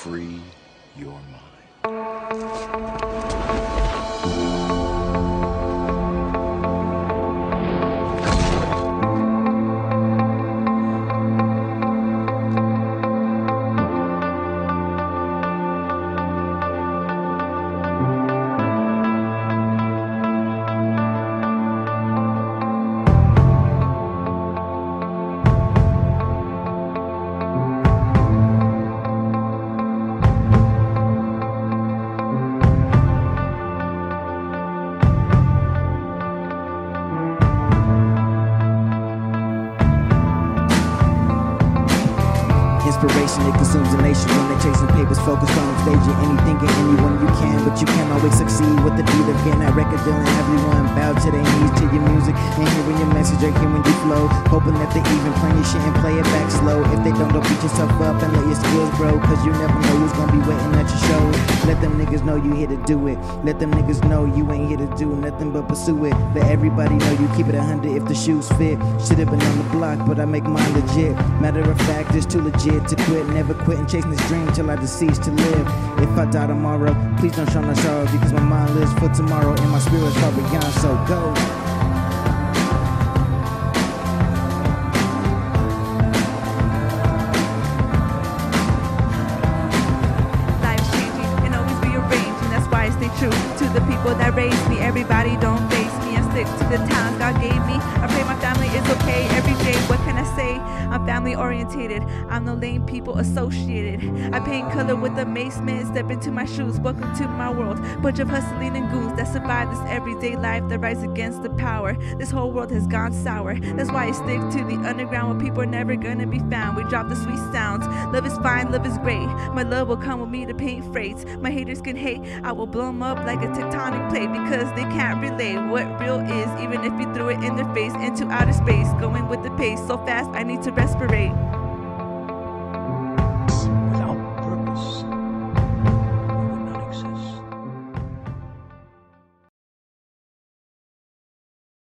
free your mind. Inspiration, it consumes the nation when they're chasing papers, focused on staging anything and anyone you can, but you can't always succeed with the beat of getting that record deal and everyone bow to their knees to your music and hearing your message or hearing you flow, hoping that they even play your shit and play it back slow. If they don't, don't beat yourself up and let your skills grow, cause you never know who's gonna be waiting at your show. Let them niggas know you here to do it. Let them niggas know you ain't here to do nothing but pursue it. Let everybody know you keep it a hundred if the shoes fit. Should've been on the block, but I make mine legit. Matter of fact, it's too legit to quit. Never quitting chasing this dream till I decease to live. If I die tomorrow, please don't show no sorrow because my mind lives for tomorrow and my spirit's far beyond. So go. And to the people that raised me. Everybody don't face me. I stick to the talents God gave me. I pray my family is okay every day. What can I say? Family orientated. I'm no lame people associated. I paint color with a mace man. Step into my shoes. Welcome to my world. Bunch of hustling and goons that survive this everyday life that rise against the power. This whole world has gone sour. That's why I stick to the underground where people are never gonna be found. We drop the sweet sounds. Love is fine, love is great. My love will come with me to paint freights. My haters can hate. I will blow them up like a tectonic plate because they can't relate what real is, even if you threw it in their face into outer space. Going with the pace so fast, I need to respirate.